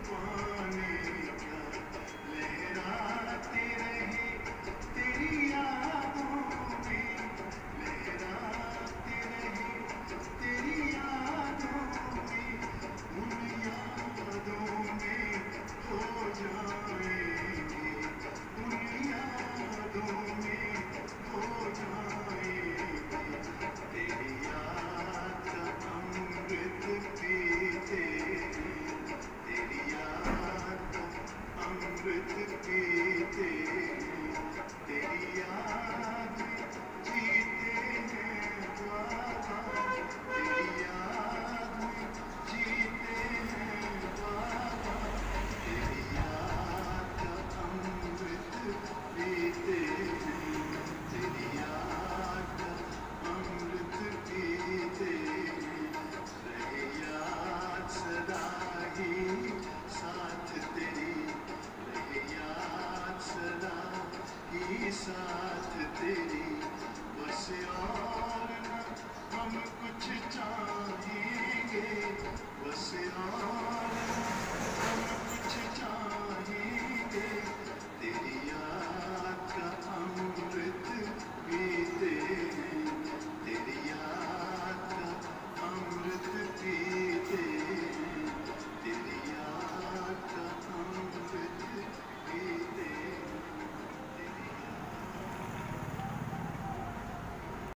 the. see.